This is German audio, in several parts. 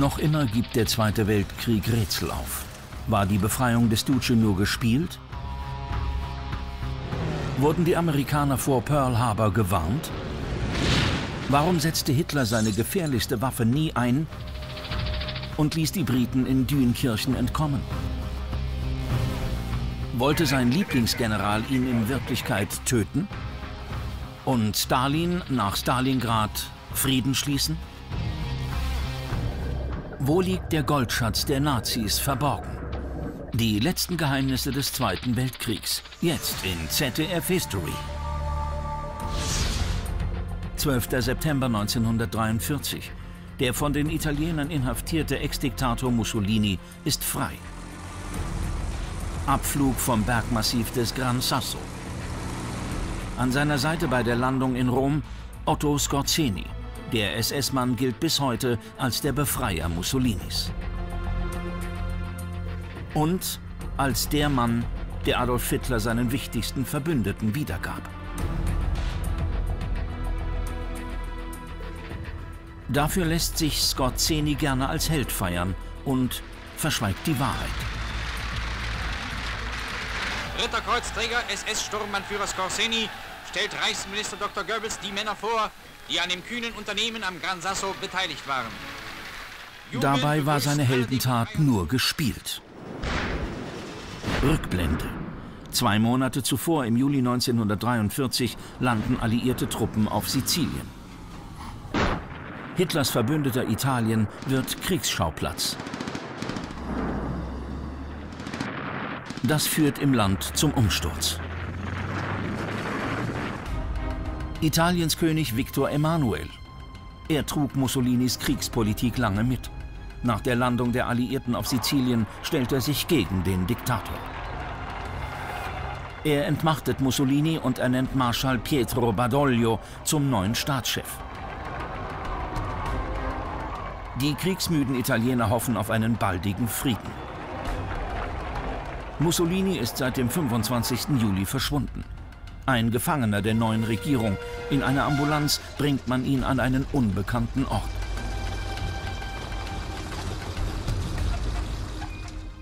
Noch immer gibt der Zweite Weltkrieg Rätsel auf. War die Befreiung des Duce nur gespielt? Wurden die Amerikaner vor Pearl Harbor gewarnt? Warum setzte Hitler seine gefährlichste Waffe nie ein und ließ die Briten in Dünkirchen entkommen? Wollte sein Lieblingsgeneral ihn in Wirklichkeit töten? Und Stalin nach Stalingrad Frieden schließen? Wo liegt der Goldschatz der Nazis verborgen? Die letzten Geheimnisse des Zweiten Weltkriegs. Jetzt in ZDF History. 12. September 1943. Der von den Italienern inhaftierte Ex-Diktator Mussolini ist frei. Abflug vom Bergmassiv des Gran Sasso. An seiner Seite bei der Landung in Rom Otto Skorzeny. Der SS-Mann gilt bis heute als der Befreier Mussolinis. Und als der Mann, der Adolf Hitler seinen wichtigsten Verbündeten wiedergab. Dafür lässt sich Skorzeny gerne als Held feiern und verschweigt die Wahrheit. Ritterkreuzträger SS-Sturmbannführer Skorzeny stellt Reichsminister Dr. Goebbels die Männer vor, die an dem kühnen Unternehmen am Gran Sasso beteiligt waren. Dabei war seine Heldentat nur gespielt. Rückblende. Zwei Monate zuvor, im Juli 1943, landen alliierte Truppen auf Sizilien. Hitlers Verbündeter Italien wird Kriegsschauplatz. Das führt im Land zum Umsturz. Italiens König Victor Emanuel. Er trug Mussolinis Kriegspolitik lange mit. Nach der Landung der Alliierten auf Sizilien stellt er sich gegen den Diktator. Er entmachtet Mussolini und ernennt Marschall Pietro Badoglio zum neuen Staatschef. Die kriegsmüden Italiener hoffen auf einen baldigen Frieden. Mussolini ist seit dem 25. Juli verschwunden. Ein Gefangener der neuen Regierung. In einer Ambulanz bringt man ihn an einen unbekannten Ort.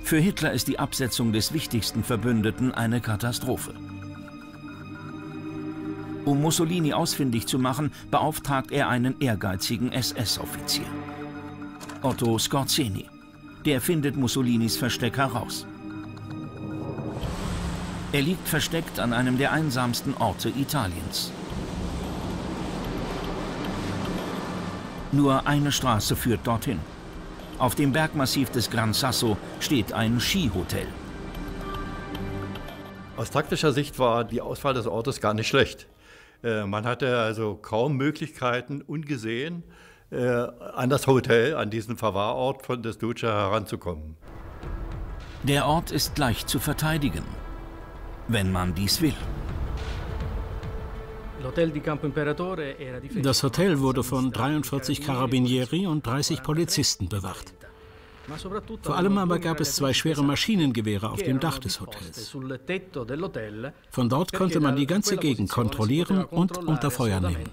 Für Hitler ist die Absetzung des wichtigsten Verbündeten eine Katastrophe. Um Mussolini ausfindig zu machen, beauftragt er einen ehrgeizigen SS-Offizier. Otto Skorzeny. Der findet Mussolinis Versteck heraus. Er liegt versteckt an einem der einsamsten Orte Italiens. Nur eine Straße führt dorthin. Auf dem Bergmassiv des Gran Sasso steht ein Skihotel. Aus taktischer Sicht war die Auswahl des Ortes gar nicht schlecht. Äh, man hatte also kaum Möglichkeiten, ungesehen äh, an das Hotel, an diesen Verwahrort von des Duce heranzukommen. Der Ort ist leicht zu verteidigen wenn man dies will. Das Hotel wurde von 43 Carabinieri und 30 Polizisten bewacht. Vor allem aber gab es zwei schwere Maschinengewehre auf dem Dach des Hotels. Von dort konnte man die ganze Gegend kontrollieren und unter Feuer nehmen.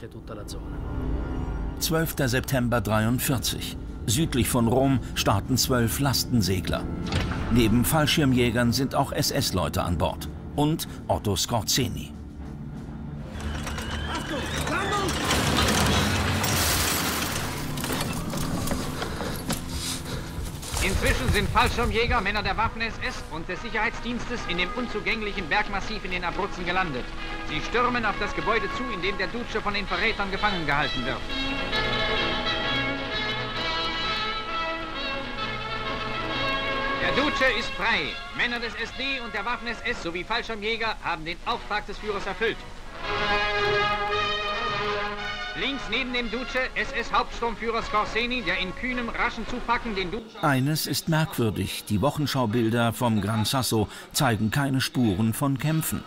12. September 43. Südlich von Rom starten zwölf Lastensegler. Neben Fallschirmjägern sind auch SS-Leute an Bord und Otto Skorzeny. Inzwischen sind Fallschirmjäger, Männer der Waffen-SS und des Sicherheitsdienstes in dem unzugänglichen Bergmassiv in den Abruzzen gelandet. Sie stürmen auf das Gebäude zu, in dem der Duce von den Verrätern gefangen gehalten wird. Der Duce ist frei. Männer des SD und der Waffen-SS sowie Fallschirmjäger haben den Auftrag des Führers erfüllt. Links neben dem Duce SS-Hauptsturmführer Skorseni, der in kühnem, raschen Zupacken den Duce... Eines ist merkwürdig. Die Wochenschaubilder vom Gran Sasso zeigen keine Spuren von Kämpfen.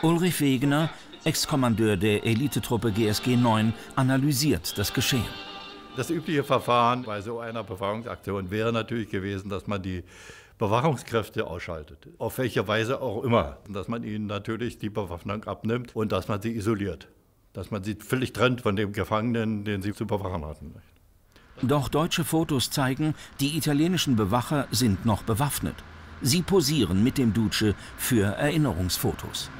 Ulrich Wegener, Ex-Kommandeur der Elitetruppe GSG 9, analysiert das Geschehen. Das übliche Verfahren bei so einer Befreiungsaktion wäre natürlich gewesen, dass man die Bewachungskräfte ausschaltet. Auf welche Weise auch immer. Dass man ihnen natürlich die Bewaffnung abnimmt und dass man sie isoliert. dass man sie völlig trennt von dem Gefangenen, den sie zu überwachen hatten. Doch deutsche Fotos zeigen, die italienischen Bewacher sind noch bewaffnet. Sie posieren mit dem Duce für Erinnerungsfotos.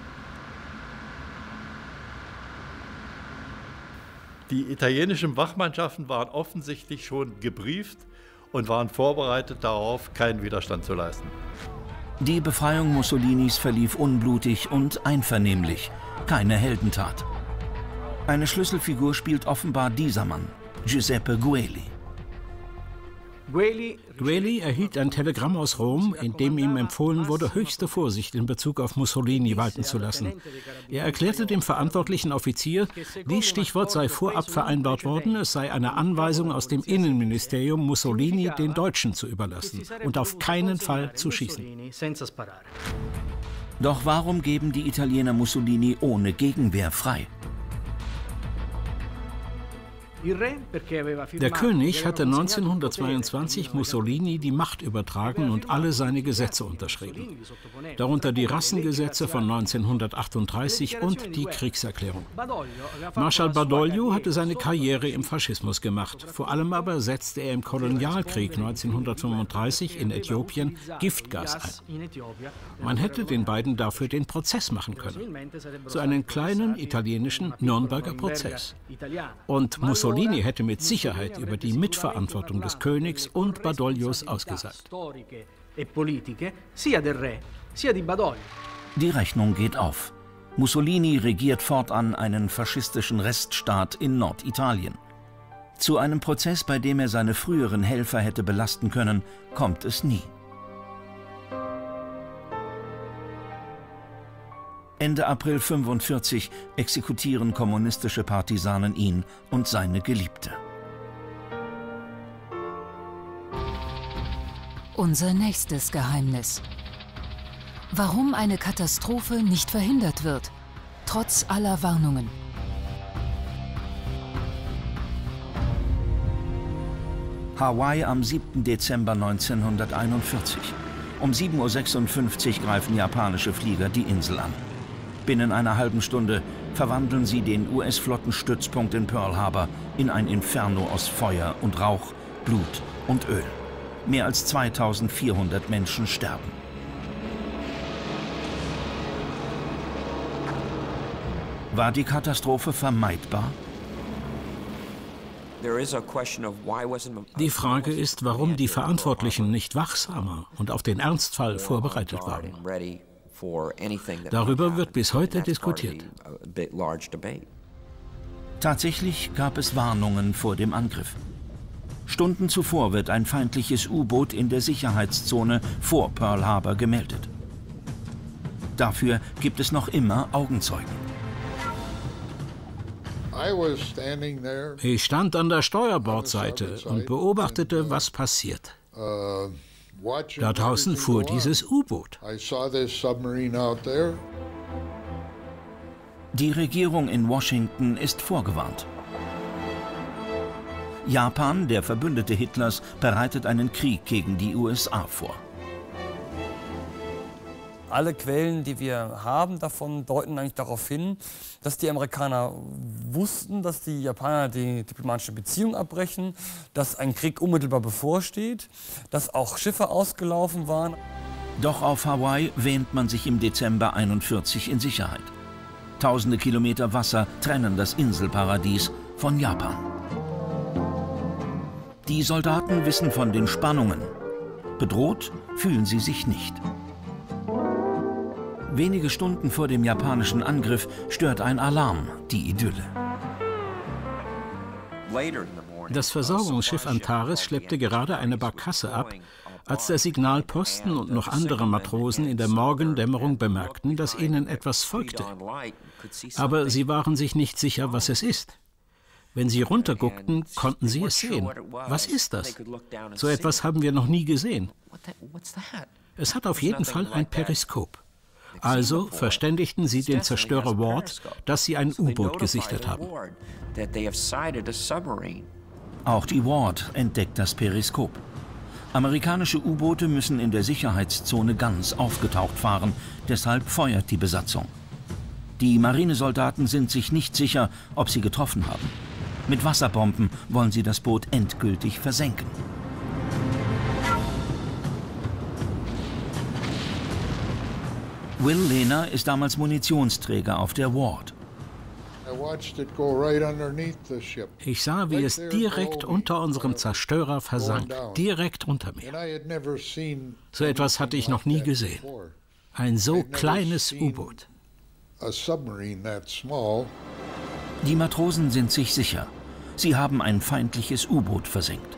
Die italienischen Wachmannschaften waren offensichtlich schon gebrieft und waren vorbereitet darauf, keinen Widerstand zu leisten. Die Befreiung Mussolinis verlief unblutig und einvernehmlich. Keine Heldentat. Eine Schlüsselfigur spielt offenbar dieser Mann, Giuseppe Gueli. Gueli erhielt ein Telegramm aus Rom, in dem ihm empfohlen wurde, höchste Vorsicht in Bezug auf Mussolini walten zu lassen. Er erklärte dem verantwortlichen Offizier, dies Stichwort sei vorab vereinbart worden, es sei eine Anweisung aus dem Innenministerium, Mussolini den Deutschen zu überlassen und auf keinen Fall zu schießen. Doch warum geben die Italiener Mussolini ohne Gegenwehr frei? Der König hatte 1922 Mussolini die Macht übertragen und alle seine Gesetze unterschrieben, darunter die Rassengesetze von 1938 und die Kriegserklärung. Marschall Badoglio hatte seine Karriere im Faschismus gemacht, vor allem aber setzte er im Kolonialkrieg 1935 in Äthiopien Giftgas ein. Man hätte den beiden dafür den Prozess machen können, so einen kleinen italienischen Nürnberger Prozess. Und Mussolini Mussolini hätte mit Sicherheit über die Mitverantwortung des Königs und Badoglios ausgesagt. Die Rechnung geht auf. Mussolini regiert fortan einen faschistischen Reststaat in Norditalien. Zu einem Prozess, bei dem er seine früheren Helfer hätte belasten können, kommt es nie. Ende April 45 exekutieren kommunistische Partisanen ihn und seine Geliebte. Unser nächstes Geheimnis. Warum eine Katastrophe nicht verhindert wird, trotz aller Warnungen. Hawaii am 7. Dezember 1941. Um 7.56 Uhr greifen japanische Flieger die Insel an. Binnen einer halben Stunde verwandeln sie den US-Flottenstützpunkt in Pearl Harbor in ein Inferno aus Feuer und Rauch, Blut und Öl. Mehr als 2400 Menschen sterben. War die Katastrophe vermeidbar? Die Frage ist, warum die Verantwortlichen nicht wachsamer und auf den Ernstfall vorbereitet waren. Darüber wird bis heute diskutiert. Tatsächlich gab es Warnungen vor dem Angriff. Stunden zuvor wird ein feindliches U-Boot in der Sicherheitszone vor Pearl Harbor gemeldet. Dafür gibt es noch immer Augenzeugen. Ich stand an der Steuerbordseite und beobachtete, was passiert. Da draußen fuhr dieses U-Boot. Die Regierung in Washington ist vorgewarnt. Japan, der Verbündete Hitlers, bereitet einen Krieg gegen die USA vor. Alle Quellen, die wir haben davon, deuten eigentlich darauf hin, dass die Amerikaner wussten, dass die Japaner die diplomatische Beziehung abbrechen, dass ein Krieg unmittelbar bevorsteht, dass auch Schiffe ausgelaufen waren. Doch auf Hawaii wähnt man sich im Dezember 41 in Sicherheit. Tausende Kilometer Wasser trennen das Inselparadies von Japan. Die Soldaten wissen von den Spannungen. Bedroht fühlen sie sich nicht. Wenige Stunden vor dem japanischen Angriff stört ein Alarm die Idylle. Das Versorgungsschiff Antares schleppte gerade eine Barkasse ab, als der Signalposten und noch andere Matrosen in der Morgendämmerung bemerkten, dass ihnen etwas folgte. Aber sie waren sich nicht sicher, was es ist. Wenn sie runterguckten, konnten sie es sehen. Was ist das? So etwas haben wir noch nie gesehen. Es hat auf jeden Fall ein Periskop. Also verständigten sie den Zerstörer Ward, dass sie ein U-Boot gesichtet haben. Auch die Ward entdeckt das Periskop. Amerikanische U-Boote müssen in der Sicherheitszone ganz aufgetaucht fahren, deshalb feuert die Besatzung. Die Marinesoldaten sind sich nicht sicher, ob sie getroffen haben. Mit Wasserbomben wollen sie das Boot endgültig versenken. Will Lehner ist damals Munitionsträger auf der Ward. Ich sah, wie es direkt unter unserem Zerstörer versank, direkt unter mir. So etwas hatte ich noch nie gesehen. Ein so kleines U-Boot. Die Matrosen sind sich sicher. Sie haben ein feindliches U-Boot versenkt.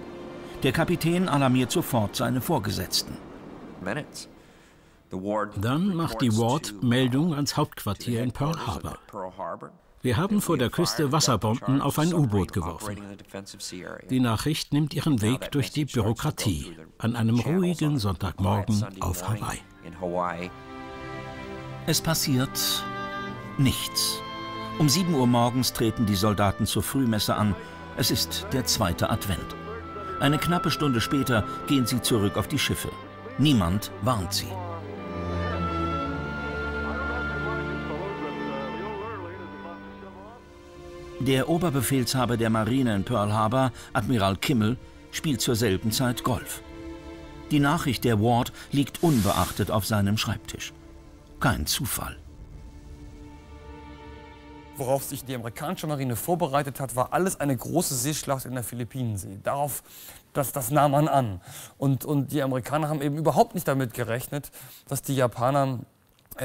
Der Kapitän alarmiert sofort seine Vorgesetzten. Dann macht die Ward Meldung ans Hauptquartier in Pearl Harbor. Wir haben vor der Küste Wasserbomben auf ein U-Boot geworfen. Die Nachricht nimmt ihren Weg durch die Bürokratie an einem ruhigen Sonntagmorgen auf Hawaii. Es passiert nichts. Um 7 Uhr morgens treten die Soldaten zur Frühmesse an. Es ist der zweite Advent. Eine knappe Stunde später gehen sie zurück auf die Schiffe. Niemand warnt sie. Der Oberbefehlshaber der Marine in Pearl Harbor, Admiral Kimmel, spielt zur selben Zeit Golf. Die Nachricht der Ward liegt unbeachtet auf seinem Schreibtisch. Kein Zufall. Worauf sich die amerikanische Marine vorbereitet hat, war alles eine große Seeschlacht in der Philippinensee. Darauf, das, das nahm man an. Und, und die Amerikaner haben eben überhaupt nicht damit gerechnet, dass die Japaner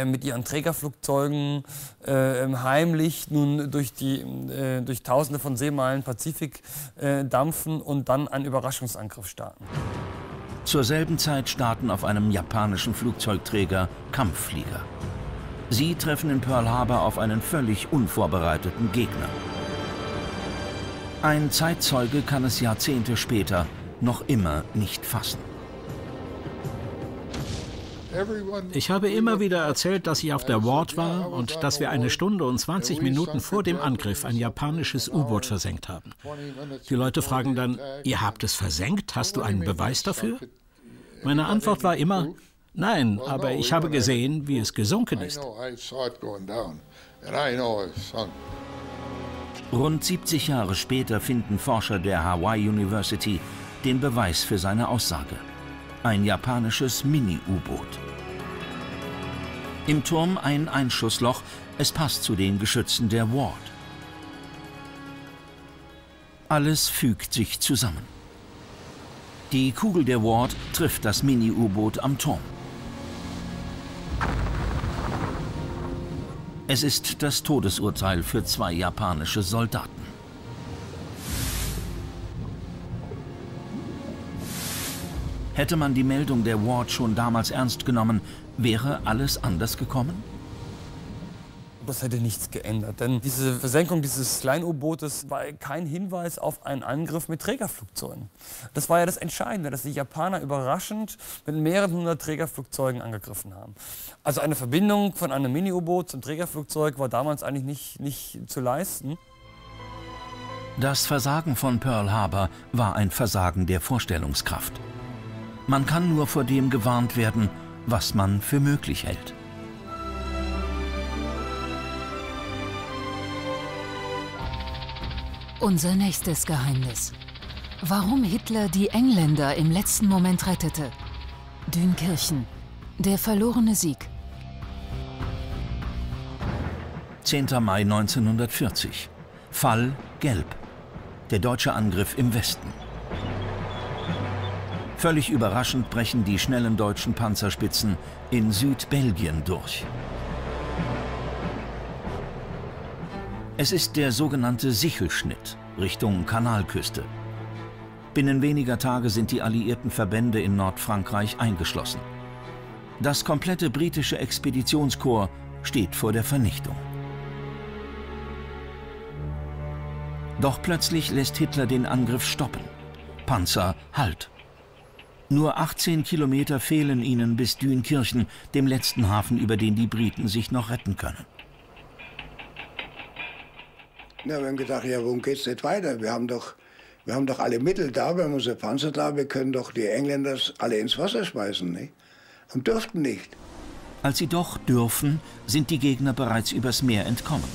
mit ihren Trägerflugzeugen äh, heimlich nun durch, die, äh, durch Tausende von Seemeilen Pazifik äh, dampfen und dann einen Überraschungsangriff starten. Zur selben Zeit starten auf einem japanischen Flugzeugträger Kampfflieger. Sie treffen in Pearl Harbor auf einen völlig unvorbereiteten Gegner. Ein Zeitzeuge kann es Jahrzehnte später noch immer nicht fassen. Ich habe immer wieder erzählt, dass ich auf der Ward war und dass wir eine Stunde und 20 Minuten vor dem Angriff ein japanisches U-Boot versenkt haben. Die Leute fragen dann, ihr habt es versenkt? Hast du einen Beweis dafür? Meine Antwort war immer, nein, aber ich habe gesehen, wie es gesunken ist. Rund 70 Jahre später finden Forscher der Hawaii University den Beweis für seine Aussage. Ein japanisches Mini-U-Boot. Im Turm ein Einschussloch, es passt zu den Geschützen der Ward. Alles fügt sich zusammen. Die Kugel der Ward trifft das Mini-U-Boot am Turm. Es ist das Todesurteil für zwei japanische Soldaten. Hätte man die Meldung der Ward schon damals ernst genommen, wäre alles anders gekommen? Das hätte nichts geändert, denn diese Versenkung dieses Klein-U-Bootes war kein Hinweis auf einen Angriff mit Trägerflugzeugen. Das war ja das Entscheidende, dass die Japaner überraschend mit mehreren hundert Trägerflugzeugen angegriffen haben. Also eine Verbindung von einem Mini-U-Boot zum Trägerflugzeug war damals eigentlich nicht, nicht zu leisten. Das Versagen von Pearl Harbor war ein Versagen der Vorstellungskraft. Man kann nur vor dem gewarnt werden, was man für möglich hält. Unser nächstes Geheimnis. Warum Hitler die Engländer im letzten Moment rettete. Dünkirchen. Der verlorene Sieg. 10. Mai 1940. Fall Gelb. Der deutsche Angriff im Westen. Völlig überraschend brechen die schnellen deutschen Panzerspitzen in Südbelgien durch. Es ist der sogenannte Sichelschnitt Richtung Kanalküste. Binnen weniger Tage sind die alliierten Verbände in Nordfrankreich eingeschlossen. Das komplette britische Expeditionskorps steht vor der Vernichtung. Doch plötzlich lässt Hitler den Angriff stoppen. Panzer Halt. Nur 18 Kilometer fehlen ihnen bis Dünkirchen, dem letzten Hafen, über den die Briten sich noch retten können. Ja, wir haben gedacht, ja, warum geht es nicht weiter? Wir haben, doch, wir haben doch alle Mittel da, wir haben unsere Panzer da, wir können doch die Engländer alle ins Wasser schmeißen. Nicht? Und dürften nicht. Als sie doch dürfen, sind die Gegner bereits übers Meer entkommen.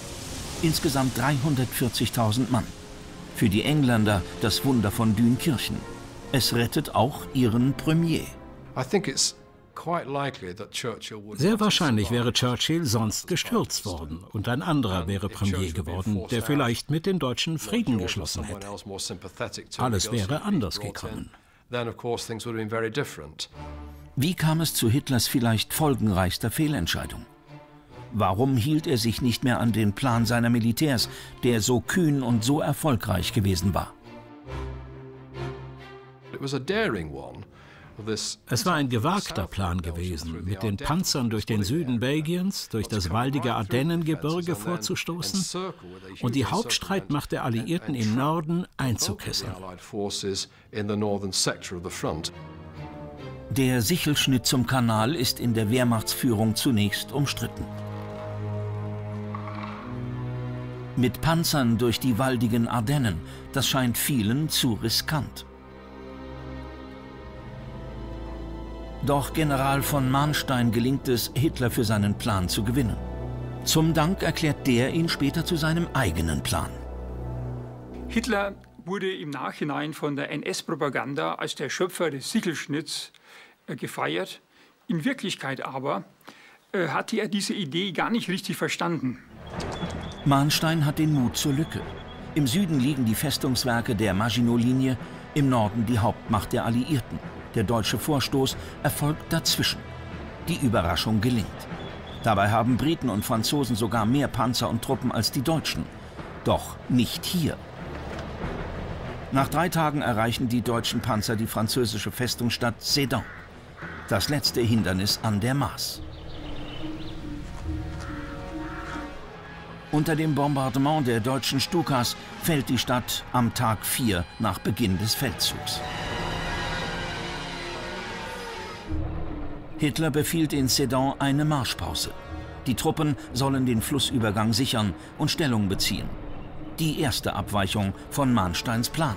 Insgesamt 340.000 Mann. Für die Engländer das Wunder von Dünkirchen. Es rettet auch ihren Premier. Sehr wahrscheinlich wäre Churchill sonst gestürzt worden und ein anderer wäre Premier geworden, der vielleicht mit den Deutschen Frieden geschlossen hätte. Alles wäre anders gekommen. Wie kam es zu Hitlers vielleicht folgenreichster Fehlentscheidung? Warum hielt er sich nicht mehr an den Plan seiner Militärs, der so kühn und so erfolgreich gewesen war? Es war ein gewagter Plan gewesen, mit den Panzern durch den Süden Belgiens, durch das waldige Ardennengebirge vorzustoßen und die Hauptstreitmacht der Alliierten im Norden einzukesseln. Der Sichelschnitt zum Kanal ist in der Wehrmachtsführung zunächst umstritten. Mit Panzern durch die waldigen Ardennen, das scheint vielen zu riskant. Doch General von Mahnstein gelingt es, Hitler für seinen Plan zu gewinnen. Zum Dank erklärt der ihn später zu seinem eigenen Plan. Hitler wurde im Nachhinein von der NS-Propaganda als der Schöpfer des Sichelschnitts äh, gefeiert. In Wirklichkeit aber äh, hatte er diese Idee gar nicht richtig verstanden. Mahnstein hat den Mut zur Lücke. Im Süden liegen die Festungswerke der Maginot-Linie, im Norden die Hauptmacht der Alliierten. Der deutsche Vorstoß erfolgt dazwischen. Die Überraschung gelingt. Dabei haben Briten und Franzosen sogar mehr Panzer und Truppen als die Deutschen. Doch nicht hier. Nach drei Tagen erreichen die deutschen Panzer die französische Festungsstadt Sedan. Das letzte Hindernis an der Maas. Unter dem Bombardement der deutschen Stukas fällt die Stadt am Tag 4 nach Beginn des Feldzugs. Hitler befiehlt in Sedan eine Marschpause. Die Truppen sollen den Flussübergang sichern und Stellung beziehen. Die erste Abweichung von Mahnsteins Plan.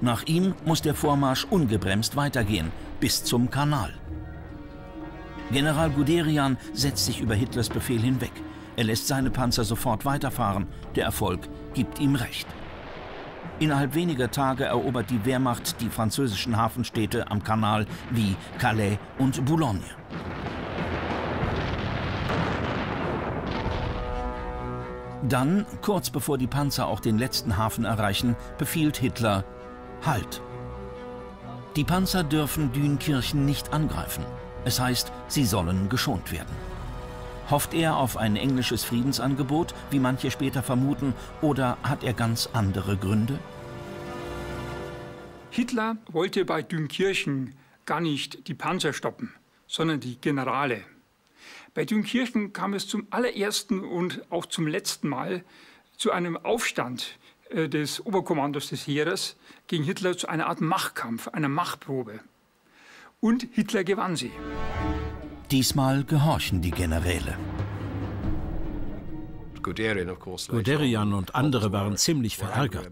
Nach ihm muss der Vormarsch ungebremst weitergehen, bis zum Kanal. General Guderian setzt sich über Hitlers Befehl hinweg. Er lässt seine Panzer sofort weiterfahren. Der Erfolg gibt ihm recht. Innerhalb weniger Tage erobert die Wehrmacht die französischen Hafenstädte am Kanal wie Calais und Boulogne. Dann, kurz bevor die Panzer auch den letzten Hafen erreichen, befiehlt Hitler Halt. Die Panzer dürfen Dünkirchen nicht angreifen. Es heißt, sie sollen geschont werden. Hofft er auf ein englisches Friedensangebot, wie manche später vermuten, oder hat er ganz andere Gründe? Hitler wollte bei Dünkirchen gar nicht die Panzer stoppen, sondern die Generale. Bei Dünkirchen kam es zum allerersten und auch zum letzten Mal zu einem Aufstand äh, des Oberkommandos des Heeres gegen Hitler, zu einer Art Machtkampf, einer Machtprobe. Und Hitler gewann sie. Diesmal gehorchen die Generäle. Guderian und andere waren ziemlich verärgert.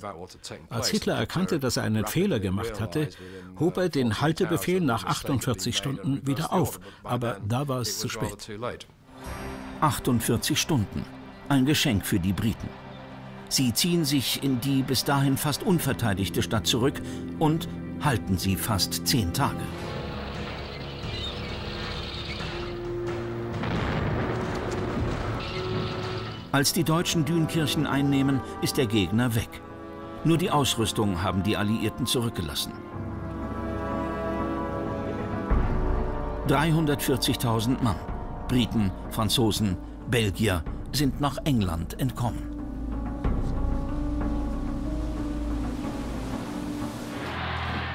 Als Hitler erkannte, dass er einen Fehler gemacht hatte, hob er den Haltebefehl nach 48 Stunden wieder auf. Aber da war es zu spät. 48 Stunden. Ein Geschenk für die Briten. Sie ziehen sich in die bis dahin fast unverteidigte Stadt zurück und halten sie fast zehn Tage. Als die Deutschen Dünkirchen einnehmen, ist der Gegner weg. Nur die Ausrüstung haben die Alliierten zurückgelassen. 340.000 Mann, Briten, Franzosen, Belgier, sind nach England entkommen.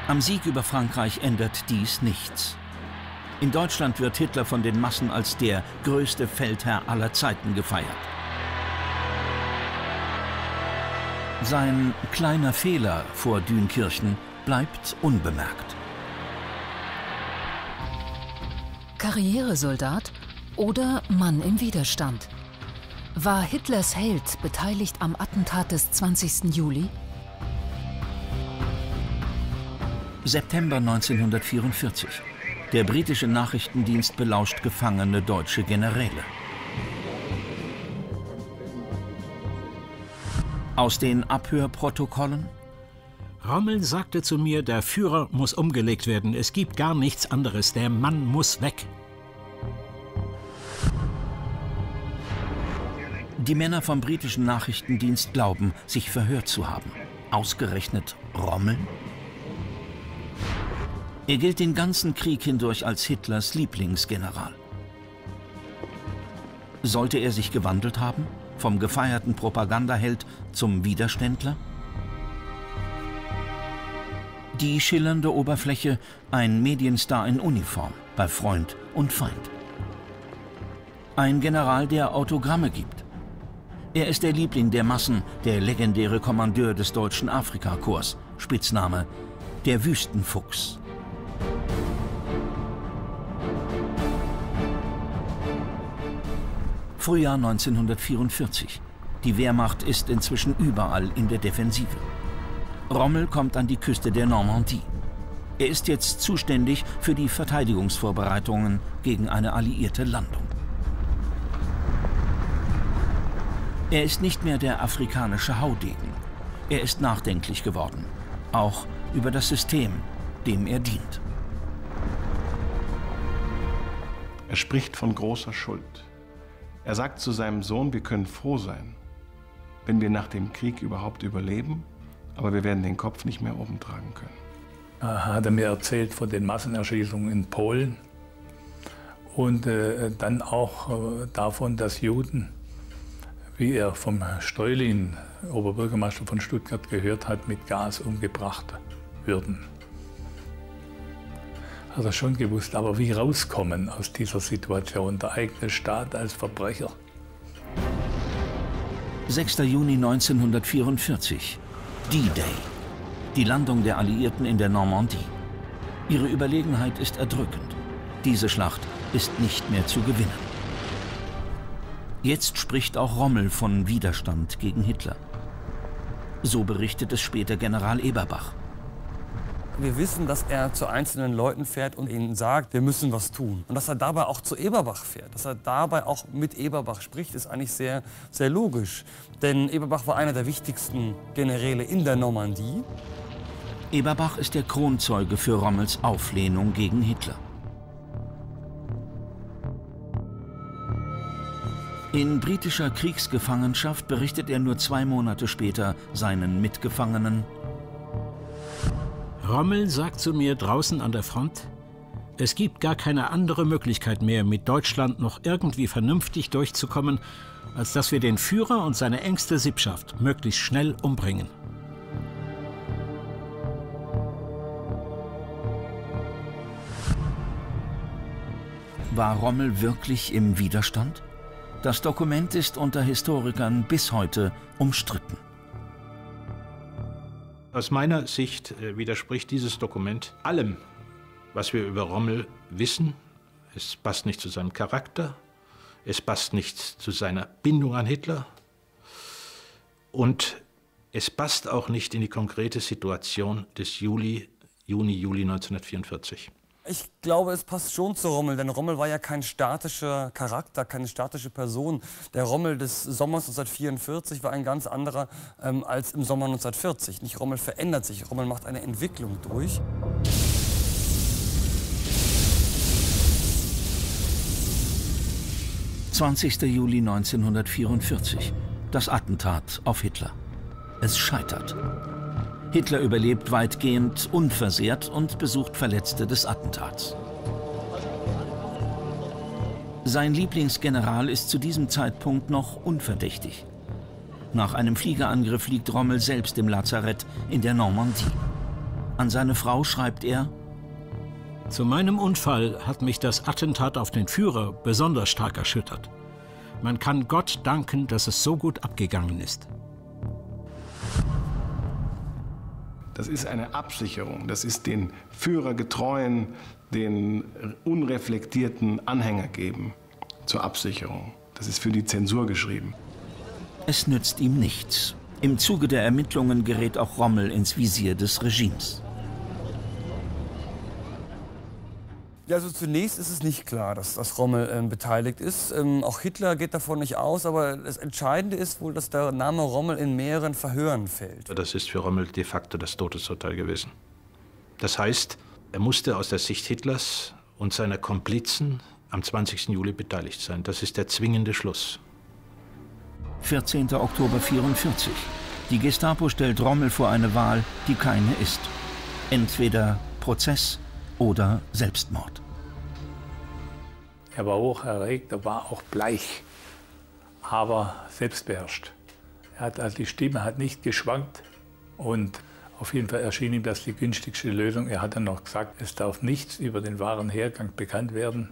Am Sieg über Frankreich ändert dies nichts. In Deutschland wird Hitler von den Massen als der größte Feldherr aller Zeiten gefeiert. Sein kleiner Fehler vor Dünkirchen bleibt unbemerkt. Karrieresoldat oder Mann im Widerstand? War Hitlers Held beteiligt am Attentat des 20. Juli? September 1944. Der britische Nachrichtendienst belauscht gefangene deutsche Generäle. Aus den Abhörprotokollen? Rommel sagte zu mir, der Führer muss umgelegt werden. Es gibt gar nichts anderes. Der Mann muss weg. Die Männer vom britischen Nachrichtendienst glauben, sich verhört zu haben. Ausgerechnet Rommel? Er gilt den ganzen Krieg hindurch als Hitlers Lieblingsgeneral. Sollte er sich gewandelt haben? Vom gefeierten Propagandaheld zum Widerständler? Die schillernde Oberfläche, ein Medienstar in Uniform, bei Freund und Feind. Ein General, der Autogramme gibt. Er ist der Liebling der Massen, der legendäre Kommandeur des deutschen Afrikakorps, Spitzname der Wüstenfuchs. Frühjahr 1944. Die Wehrmacht ist inzwischen überall in der Defensive. Rommel kommt an die Küste der Normandie. Er ist jetzt zuständig für die Verteidigungsvorbereitungen gegen eine alliierte Landung. Er ist nicht mehr der afrikanische Haudegen. Er ist nachdenklich geworden, auch über das System, dem er dient. Er spricht von großer Schuld. Er sagt zu seinem Sohn, wir können froh sein, wenn wir nach dem Krieg überhaupt überleben, aber wir werden den Kopf nicht mehr oben tragen können. Er mir erzählt von den Massenerschießungen in Polen und äh, dann auch äh, davon, dass Juden, wie er vom Steulin, Oberbürgermeister von Stuttgart, gehört hat, mit Gas umgebracht würden hat er schon gewusst. Aber wie rauskommen aus dieser Situation, der eigene Staat als Verbrecher? 6. Juni 1944, D-Day, die Landung der Alliierten in der Normandie. Ihre Überlegenheit ist erdrückend. Diese Schlacht ist nicht mehr zu gewinnen. Jetzt spricht auch Rommel von Widerstand gegen Hitler. So berichtet es später General Eberbach. Wir wissen, dass er zu einzelnen Leuten fährt und ihnen sagt, wir müssen was tun. Und dass er dabei auch zu Eberbach fährt, dass er dabei auch mit Eberbach spricht, ist eigentlich sehr, sehr logisch. Denn Eberbach war einer der wichtigsten Generäle in der Normandie. Eberbach ist der Kronzeuge für Rommels Auflehnung gegen Hitler. In britischer Kriegsgefangenschaft berichtet er nur zwei Monate später seinen Mitgefangenen Rommel sagt zu mir draußen an der Front, es gibt gar keine andere Möglichkeit mehr, mit Deutschland noch irgendwie vernünftig durchzukommen, als dass wir den Führer und seine engste Sippschaft möglichst schnell umbringen. War Rommel wirklich im Widerstand? Das Dokument ist unter Historikern bis heute umstritten. Aus meiner Sicht äh, widerspricht dieses Dokument allem, was wir über Rommel wissen. Es passt nicht zu seinem Charakter, es passt nicht zu seiner Bindung an Hitler und es passt auch nicht in die konkrete Situation des Juli, Juni, Juli 1944. Ich glaube, es passt schon zu Rommel, denn Rommel war ja kein statischer Charakter, keine statische Person. Der Rommel des Sommers 1944 war ein ganz anderer ähm, als im Sommer 1940. Nicht Rommel verändert sich, Rommel macht eine Entwicklung durch. »20. Juli 1944. Das Attentat auf Hitler. Es scheitert. Hitler überlebt weitgehend unversehrt und besucht Verletzte des Attentats. Sein Lieblingsgeneral ist zu diesem Zeitpunkt noch unverdächtig. Nach einem Fliegerangriff liegt Rommel selbst im Lazarett in der Normandie. An seine Frau schreibt er, Zu meinem Unfall hat mich das Attentat auf den Führer besonders stark erschüttert. Man kann Gott danken, dass es so gut abgegangen ist. Das ist eine Absicherung. Das ist den Führergetreuen, den unreflektierten Anhänger geben zur Absicherung. Das ist für die Zensur geschrieben. Es nützt ihm nichts. Im Zuge der Ermittlungen gerät auch Rommel ins Visier des Regimes. Ja, also zunächst ist es nicht klar, dass, dass Rommel ähm, beteiligt ist. Ähm, auch Hitler geht davon nicht aus, aber das Entscheidende ist wohl, dass der Name Rommel in mehreren Verhören fällt. Das ist für Rommel de facto das Todesurteil gewesen. Das heißt, er musste aus der Sicht Hitlers und seiner Komplizen am 20. Juli beteiligt sein. Das ist der zwingende Schluss. 14. Oktober 44. Die Gestapo stellt Rommel vor eine Wahl, die keine ist. Entweder Prozess oder Selbstmord. Er war hoch erregt, er war auch bleich, aber selbstbeherrscht. Er hat, also die Stimme hat nicht geschwankt und auf jeden Fall erschien ihm das die günstigste Lösung. Er hat dann noch gesagt, es darf nichts über den wahren Hergang bekannt werden.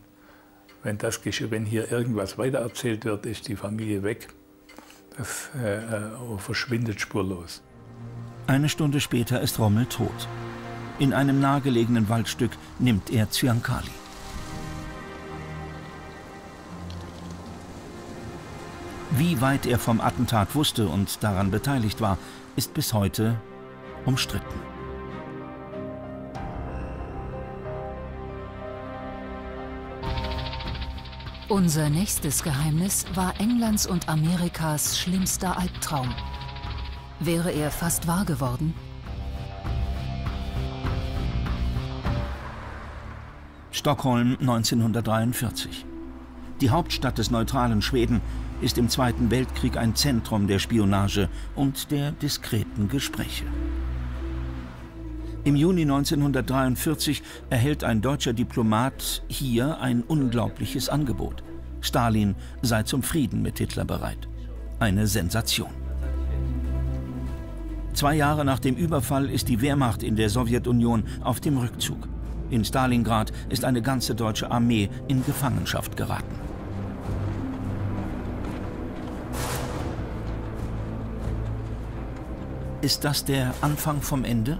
Wenn, das, wenn hier irgendwas weitererzählt wird, ist die Familie weg. Das äh, äh, verschwindet spurlos. Eine Stunde später ist Rommel tot. In einem nahegelegenen Waldstück nimmt er Zyankali. Wie weit er vom Attentat wusste und daran beteiligt war, ist bis heute umstritten. Unser nächstes Geheimnis war Englands und Amerikas schlimmster Albtraum. Wäre er fast wahr geworden? Stockholm 1943. Die Hauptstadt des neutralen Schweden ist im Zweiten Weltkrieg ein Zentrum der Spionage und der diskreten Gespräche. Im Juni 1943 erhält ein deutscher Diplomat hier ein unglaubliches Angebot. Stalin sei zum Frieden mit Hitler bereit. Eine Sensation. Zwei Jahre nach dem Überfall ist die Wehrmacht in der Sowjetunion auf dem Rückzug. In Stalingrad ist eine ganze deutsche Armee in Gefangenschaft geraten. Ist das der Anfang vom Ende?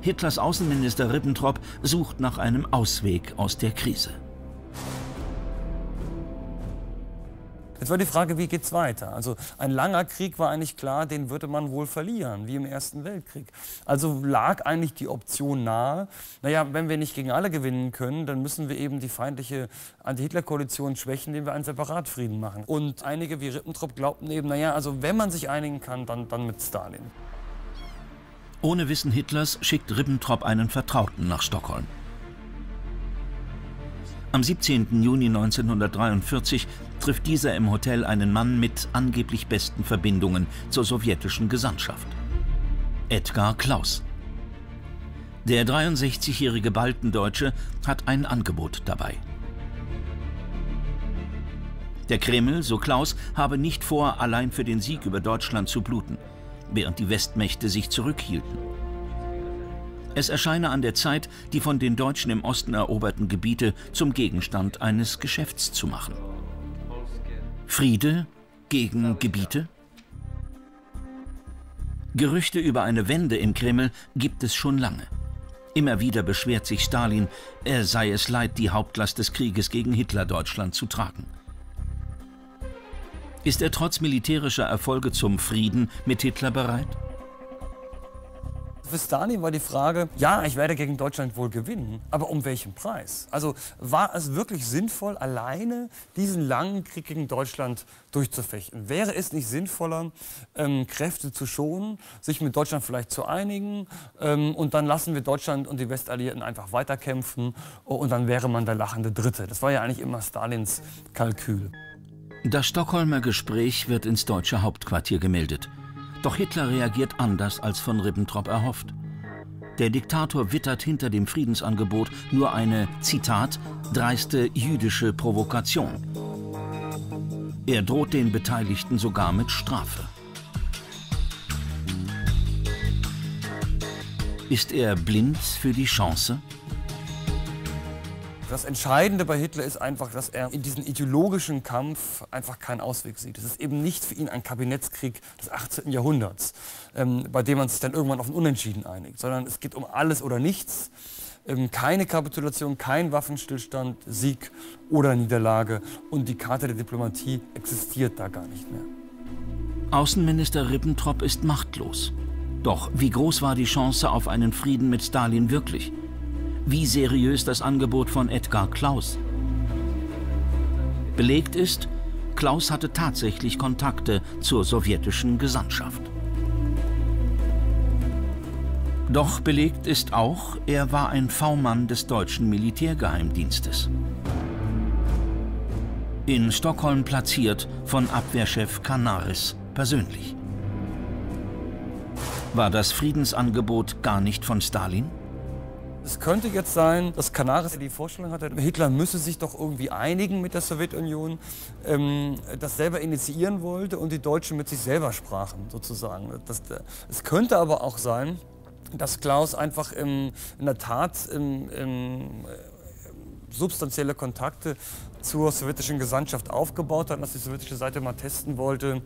Hitlers Außenminister Ribbentrop sucht nach einem Ausweg aus der Krise. Jetzt war die Frage, wie geht es weiter? Also ein langer Krieg war eigentlich klar, den würde man wohl verlieren, wie im Ersten Weltkrieg. Also lag eigentlich die Option nahe, naja, wenn wir nicht gegen alle gewinnen können, dann müssen wir eben die feindliche Anti-Hitler-Koalition schwächen, indem wir einen Separatfrieden machen. Und einige wie Ribbentrop glaubten eben, naja, also wenn man sich einigen kann, dann, dann mit Stalin. Ohne Wissen Hitlers schickt Ribbentrop einen Vertrauten nach Stockholm. Am 17. Juni 1943 trifft dieser im Hotel einen Mann mit angeblich besten Verbindungen zur sowjetischen Gesandtschaft. Edgar Klaus. Der 63-jährige Baltendeutsche hat ein Angebot dabei. Der Kreml, so Klaus, habe nicht vor, allein für den Sieg über Deutschland zu bluten, während die Westmächte sich zurückhielten. Es erscheine an der Zeit, die von den Deutschen im Osten eroberten Gebiete zum Gegenstand eines Geschäfts zu machen. Friede gegen Gebiete? Gerüchte über eine Wende im Kreml gibt es schon lange. Immer wieder beschwert sich Stalin, er sei es leid, die Hauptlast des Krieges gegen Hitler-Deutschland zu tragen. Ist er trotz militärischer Erfolge zum Frieden mit Hitler bereit? Für Stalin war die Frage, ja, ich werde gegen Deutschland wohl gewinnen, aber um welchen Preis? Also war es wirklich sinnvoll, alleine diesen langen Krieg gegen Deutschland durchzufechten? Wäre es nicht sinnvoller, ähm, Kräfte zu schonen, sich mit Deutschland vielleicht zu einigen ähm, und dann lassen wir Deutschland und die Westalliierten einfach weiterkämpfen und dann wäre man der lachende Dritte? Das war ja eigentlich immer Stalins Kalkül. Das Stockholmer Gespräch wird ins deutsche Hauptquartier gemeldet. Doch Hitler reagiert anders als von Ribbentrop erhofft. Der Diktator wittert hinter dem Friedensangebot nur eine, Zitat, dreiste jüdische Provokation. Er droht den Beteiligten sogar mit Strafe. Ist er blind für die Chance? Das Entscheidende bei Hitler ist einfach, dass er in diesem ideologischen Kampf einfach keinen Ausweg sieht. Es ist eben nicht für ihn ein Kabinettskrieg des 18. Jahrhunderts, ähm, bei dem man sich dann irgendwann auf ein Unentschieden einigt, sondern es geht um alles oder nichts. Ähm, keine Kapitulation, kein Waffenstillstand, Sieg oder Niederlage. Und die Karte der Diplomatie existiert da gar nicht mehr. Außenminister Ribbentrop ist machtlos. Doch wie groß war die Chance auf einen Frieden mit Stalin wirklich? Wie seriös das Angebot von Edgar Klaus? Belegt ist, Klaus hatte tatsächlich Kontakte zur sowjetischen Gesandtschaft. Doch belegt ist auch, er war ein V-Mann des deutschen Militärgeheimdienstes. In Stockholm platziert von Abwehrchef Canaris persönlich. War das Friedensangebot gar nicht von Stalin? Es könnte jetzt sein, dass Canaris die Vorstellung hatte, Hitler müsse sich doch irgendwie einigen mit der Sowjetunion, ähm, das selber initiieren wollte und die Deutschen mit sich selber sprachen, sozusagen. Das, es könnte aber auch sein, dass Klaus einfach im, in der Tat im, im, äh, substanzielle Kontakte zur sowjetischen Gesandtschaft aufgebaut hat, dass die sowjetische Seite mal testen wollte,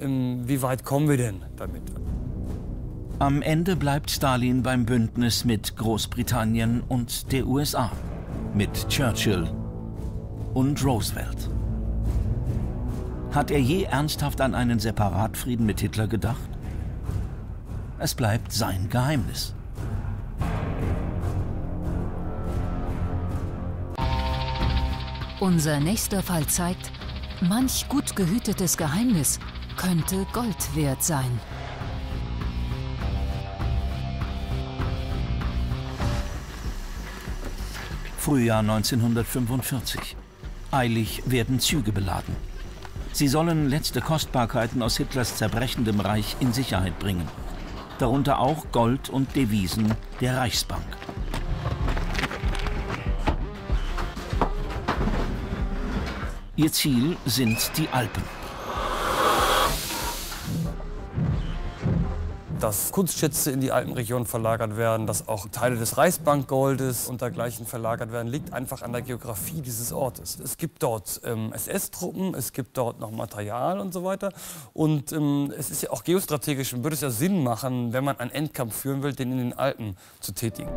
ähm, wie weit kommen wir denn damit. Am Ende bleibt Stalin beim Bündnis mit Großbritannien und der USA, mit Churchill und Roosevelt. Hat er je ernsthaft an einen Separatfrieden mit Hitler gedacht? Es bleibt sein Geheimnis. Unser nächster Fall zeigt, manch gut gehütetes Geheimnis könnte Gold wert sein. Frühjahr 1945. Eilig werden Züge beladen. Sie sollen letzte Kostbarkeiten aus Hitlers zerbrechendem Reich in Sicherheit bringen. Darunter auch Gold und Devisen der Reichsbank. Ihr Ziel sind die Alpen. Dass Kunstschätze in die Alpenregion verlagert werden, dass auch Teile des Reichsbankgoldes und dergleichen verlagert werden, liegt einfach an der Geografie dieses Ortes. Es gibt dort ähm, SS-Truppen, es gibt dort noch Material und so weiter. Und ähm, es ist ja auch geostrategisch und würde es ja Sinn machen, wenn man einen Endkampf führen will, den in den Alpen zu tätigen.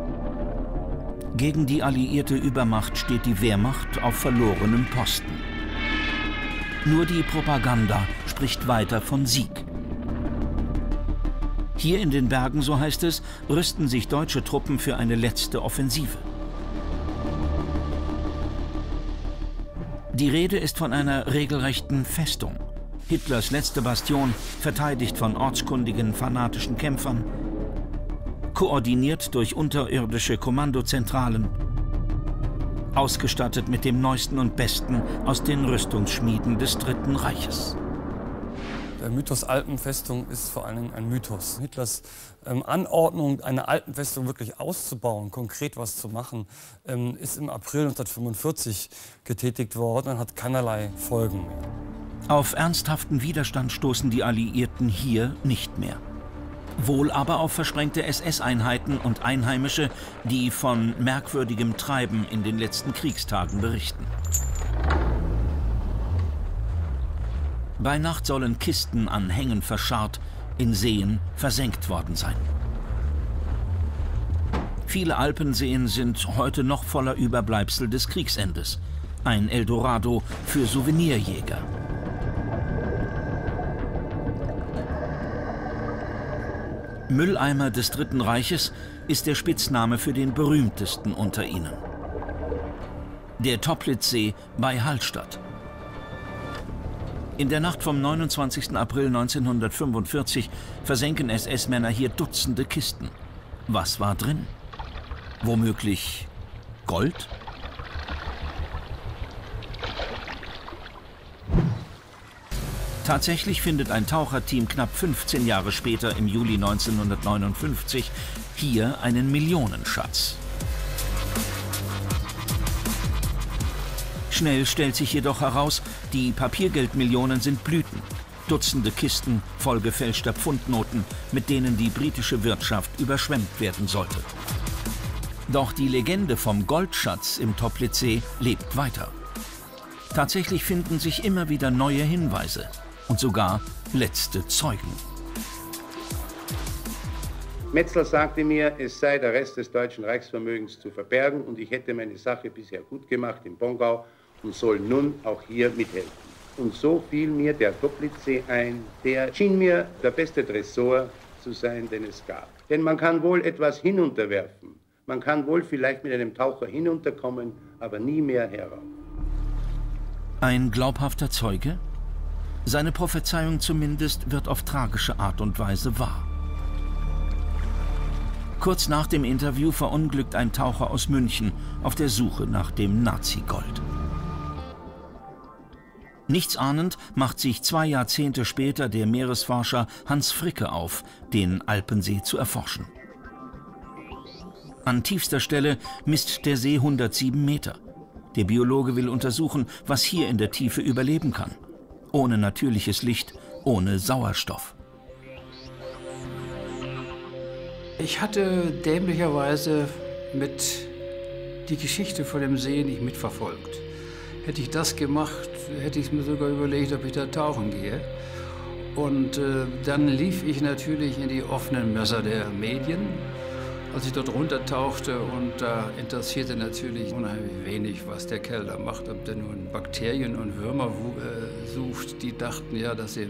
Gegen die alliierte Übermacht steht die Wehrmacht auf verlorenem Posten. Nur die Propaganda spricht weiter von Sieg. Hier in den Bergen, so heißt es, rüsten sich deutsche Truppen für eine letzte Offensive. Die Rede ist von einer regelrechten Festung. Hitlers letzte Bastion, verteidigt von ortskundigen, fanatischen Kämpfern, koordiniert durch unterirdische Kommandozentralen, ausgestattet mit dem Neuesten und Besten aus den Rüstungsschmieden des Dritten Reiches. Der Mythos Alpenfestung ist vor allen Dingen ein Mythos. Hitlers ähm, Anordnung, eine Alpenfestung wirklich auszubauen, konkret was zu machen, ähm, ist im April 1945 getätigt worden und hat keinerlei Folgen mehr. Auf ernsthaften Widerstand stoßen die Alliierten hier nicht mehr. Wohl aber auf versprengte SS-Einheiten und Einheimische, die von merkwürdigem Treiben in den letzten Kriegstagen berichten. Bei Nacht sollen Kisten an Hängen verscharrt, in Seen versenkt worden sein. Viele Alpenseen sind heute noch voller Überbleibsel des Kriegsendes. Ein Eldorado für Souvenirjäger. Mülleimer des Dritten Reiches ist der Spitzname für den berühmtesten unter ihnen. Der Toplitzsee bei Hallstatt. In der Nacht vom 29. April 1945 versenken SS-Männer hier Dutzende Kisten. Was war drin? Womöglich Gold? Tatsächlich findet ein Taucherteam knapp 15 Jahre später im Juli 1959 hier einen Millionenschatz. Schnell stellt sich jedoch heraus, die Papiergeldmillionen sind Blüten. Dutzende Kisten voll gefälschter Pfundnoten, mit denen die britische Wirtschaft überschwemmt werden sollte. Doch die Legende vom Goldschatz im Toplitzsee lebt weiter. Tatsächlich finden sich immer wieder neue Hinweise und sogar letzte Zeugen. Metzler sagte mir, es sei der Rest des deutschen Reichsvermögens zu verbergen und ich hätte meine Sache bisher gut gemacht im Bongau und soll nun auch hier mithelfen. Und so fiel mir der Toplitzsee ein, der schien mir der beste Tresor zu sein, den es gab. Denn man kann wohl etwas hinunterwerfen, Man kann wohl vielleicht mit einem Taucher hinunterkommen, aber nie mehr herauf. Ein glaubhafter Zeuge? Seine Prophezeiung zumindest wird auf tragische Art und Weise wahr. Kurz nach dem Interview verunglückt ein Taucher aus München auf der Suche nach dem Nazi-Gold. Nichtsahnend macht sich zwei Jahrzehnte später der Meeresforscher Hans Fricke auf, den Alpensee zu erforschen. An tiefster Stelle misst der See 107 Meter. Der Biologe will untersuchen, was hier in der Tiefe überleben kann. Ohne natürliches Licht, ohne Sauerstoff. Ich hatte dämlicherweise mit die Geschichte von dem See nicht mitverfolgt. Hätte ich das gemacht, hätte ich mir sogar überlegt, ob ich da tauchen gehe. Und äh, dann lief ich natürlich in die offenen Messer der Medien, als ich dort runtertauchte. Und da interessierte natürlich unheimlich wenig, was der Kerl da macht. Ob der nun Bakterien und Würmer äh, sucht. Die dachten ja, dass sie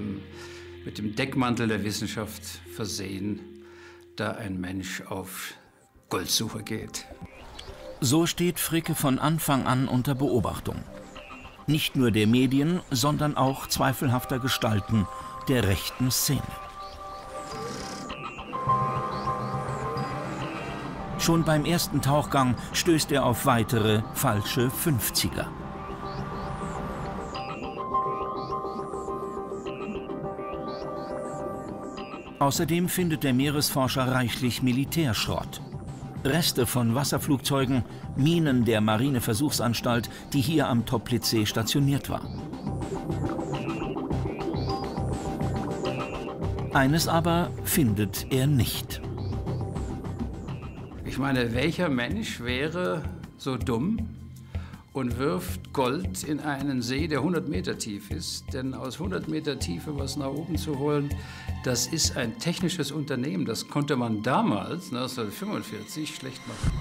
mit dem Deckmantel der Wissenschaft versehen da ein Mensch auf Goldsuche geht. So steht Fricke von Anfang an unter Beobachtung. Nicht nur der Medien, sondern auch zweifelhafter Gestalten der rechten Szene. Schon beim ersten Tauchgang stößt er auf weitere falsche 50er. Außerdem findet der Meeresforscher reichlich Militärschrott. Reste von Wasserflugzeugen, Minen der Marineversuchsanstalt, die hier am Toplitzsee stationiert war. Eines aber findet er nicht. Ich meine, welcher Mensch wäre so dumm und wirft Gold in einen See, der 100 Meter tief ist? Denn aus 100 Meter Tiefe was nach oben zu holen, das ist ein technisches Unternehmen. Das konnte man damals, 1945, schlecht machen.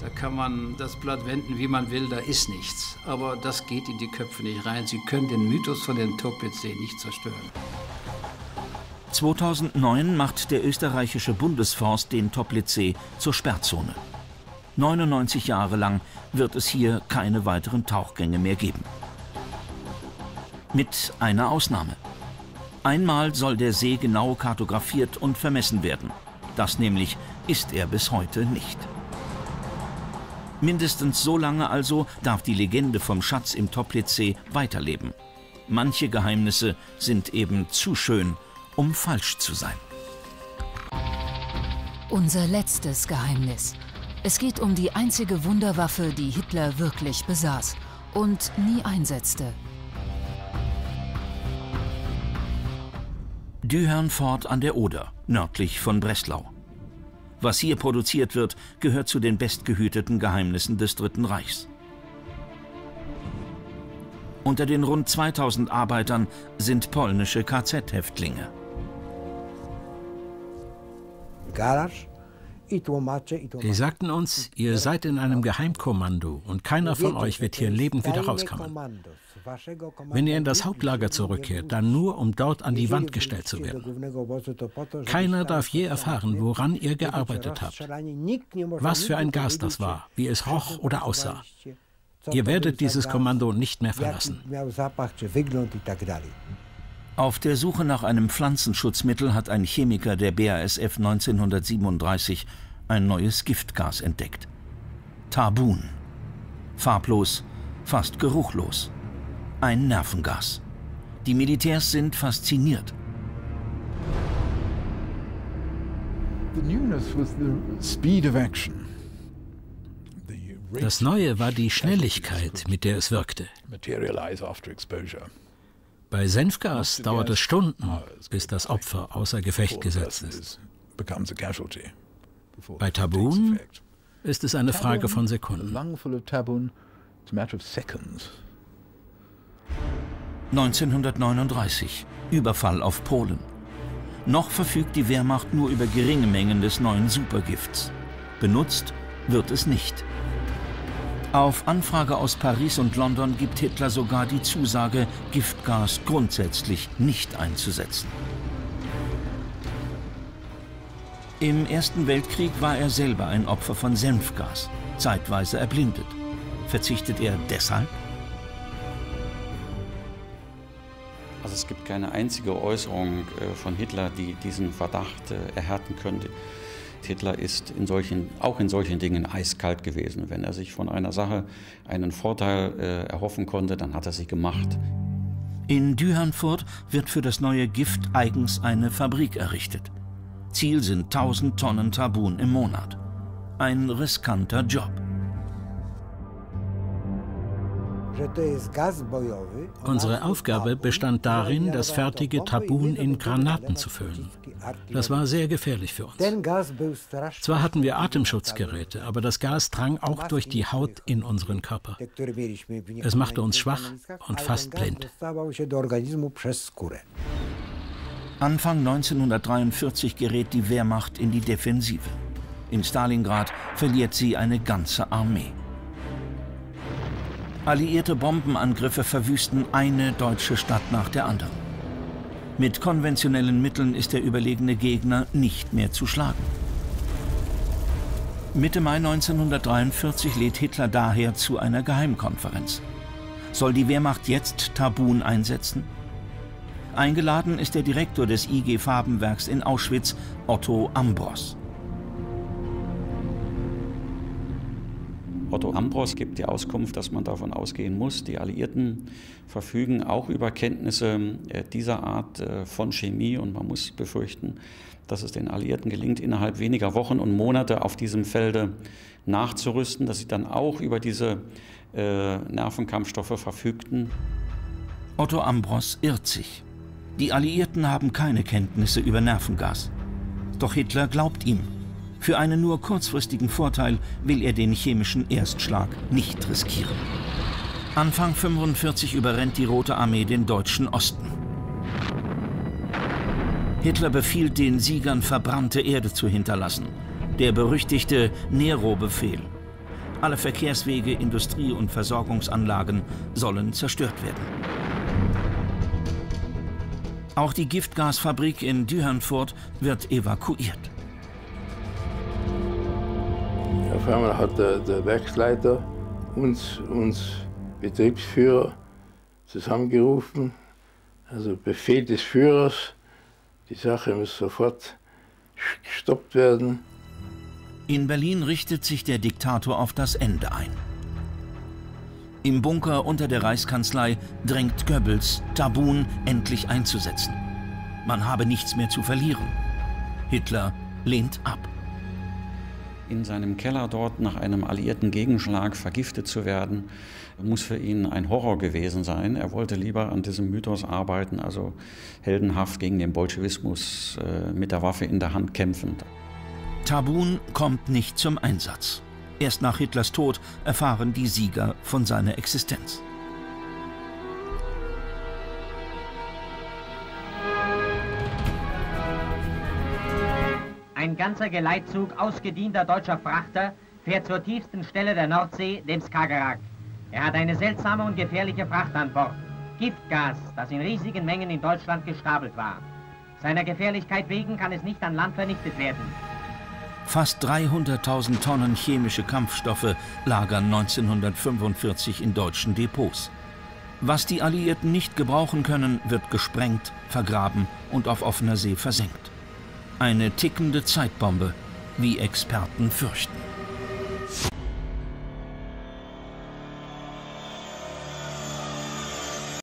Da kann man das Blatt wenden, wie man will, da ist nichts. Aber das geht in die Köpfe nicht rein. Sie können den Mythos von dem Toplitzsee nicht zerstören. 2009 macht der österreichische Bundesforst den Toplitzsee zur Sperrzone. 99 Jahre lang wird es hier keine weiteren Tauchgänge mehr geben. Mit einer Ausnahme. Einmal soll der See genau kartografiert und vermessen werden. Das nämlich ist er bis heute nicht. Mindestens so lange also darf die Legende vom Schatz im Toplitzsee weiterleben. Manche Geheimnisse sind eben zu schön, um falsch zu sein. Unser letztes Geheimnis. Es geht um die einzige Wunderwaffe, die Hitler wirklich besaß und nie einsetzte. Dühernfort an der Oder, nördlich von Breslau. Was hier produziert wird, gehört zu den bestgehüteten Geheimnissen des Dritten Reichs. Unter den rund 2000 Arbeitern sind polnische KZ-Häftlinge. Die sagten uns, ihr seid in einem Geheimkommando und keiner von euch wird hier lebend wieder rauskommen. Wenn ihr in das Hauptlager zurückkehrt, dann nur, um dort an die Wand gestellt zu werden. Keiner darf je erfahren, woran ihr gearbeitet habt, was für ein Gas das war, wie es roch oder aussah. Ihr werdet dieses Kommando nicht mehr verlassen. Auf der Suche nach einem Pflanzenschutzmittel hat ein Chemiker der BASF 1937 ein neues Giftgas entdeckt. Tabun. Farblos, fast geruchlos ein Nervengas. Die Militärs sind fasziniert. Das Neue war die Schnelligkeit, mit der es wirkte. Bei Senfgas dauert es Stunden, bis das Opfer außer Gefecht gesetzt ist. Bei Tabun ist es eine Frage von Sekunden. 1939. Überfall auf Polen. Noch verfügt die Wehrmacht nur über geringe Mengen des neuen Supergifts. Benutzt wird es nicht. Auf Anfrage aus Paris und London gibt Hitler sogar die Zusage, Giftgas grundsätzlich nicht einzusetzen. Im Ersten Weltkrieg war er selber ein Opfer von Senfgas, zeitweise erblindet. Verzichtet er deshalb? Also es gibt keine einzige Äußerung äh, von Hitler, die diesen Verdacht äh, erhärten könnte. Hitler ist in solchen, auch in solchen Dingen eiskalt gewesen. Wenn er sich von einer Sache einen Vorteil äh, erhoffen konnte, dann hat er sie gemacht. In Dühernfurt wird für das neue Gift eigens eine Fabrik errichtet. Ziel sind 1000 Tonnen Tabun im Monat. Ein riskanter Job. Unsere Aufgabe bestand darin, das fertige Tabun in Granaten zu füllen. Das war sehr gefährlich für uns. Zwar hatten wir Atemschutzgeräte, aber das Gas drang auch durch die Haut in unseren Körper. Es machte uns schwach und fast blind. Anfang 1943 gerät die Wehrmacht in die Defensive. In Stalingrad verliert sie eine ganze Armee. Alliierte Bombenangriffe verwüsten eine deutsche Stadt nach der anderen. Mit konventionellen Mitteln ist der überlegene Gegner nicht mehr zu schlagen. Mitte Mai 1943 lädt Hitler daher zu einer Geheimkonferenz. Soll die Wehrmacht jetzt Tabun einsetzen? Eingeladen ist der Direktor des IG Farbenwerks in Auschwitz, Otto Ambros. Otto Ambros gibt die Auskunft, dass man davon ausgehen muss, die Alliierten verfügen auch über Kenntnisse äh, dieser Art äh, von Chemie und man muss befürchten, dass es den Alliierten gelingt, innerhalb weniger Wochen und Monate auf diesem Felde nachzurüsten, dass sie dann auch über diese äh, Nervenkampfstoffe verfügten. Otto Ambros irrt sich. Die Alliierten haben keine Kenntnisse über Nervengas. Doch Hitler glaubt ihm. Für einen nur kurzfristigen Vorteil will er den chemischen Erstschlag nicht riskieren. Anfang 45 überrennt die Rote Armee den deutschen Osten. Hitler befiehlt den Siegern verbrannte Erde zu hinterlassen. Der berüchtigte Nero-Befehl. Alle Verkehrswege, Industrie- und Versorgungsanlagen sollen zerstört werden. Auch die Giftgasfabrik in Dühernfurt wird evakuiert. Auf einmal hat der, der Werksleiter uns, uns Betriebsführer zusammengerufen. Also Befehl des Führers, die Sache muss sofort gestoppt werden. In Berlin richtet sich der Diktator auf das Ende ein. Im Bunker unter der Reichskanzlei drängt Goebbels, Tabun endlich einzusetzen. Man habe nichts mehr zu verlieren. Hitler lehnt ab in seinem Keller dort nach einem alliierten Gegenschlag vergiftet zu werden, muss für ihn ein Horror gewesen sein. Er wollte lieber an diesem Mythos arbeiten, also heldenhaft gegen den Bolschewismus äh, mit der Waffe in der Hand kämpfend. Tabun kommt nicht zum Einsatz. Erst nach Hitlers Tod erfahren die Sieger von seiner Existenz. Ganzer Geleitzug ausgedienter deutscher Frachter fährt zur tiefsten Stelle der Nordsee, dem Skagerrak. Er hat eine seltsame und gefährliche Fracht an Bord. Giftgas, das in riesigen Mengen in Deutschland gestapelt war. Seiner Gefährlichkeit wegen kann es nicht an Land vernichtet werden. Fast 300.000 Tonnen chemische Kampfstoffe lagern 1945 in deutschen Depots. Was die Alliierten nicht gebrauchen können, wird gesprengt, vergraben und auf offener See versenkt. Eine tickende Zeitbombe, wie Experten fürchten.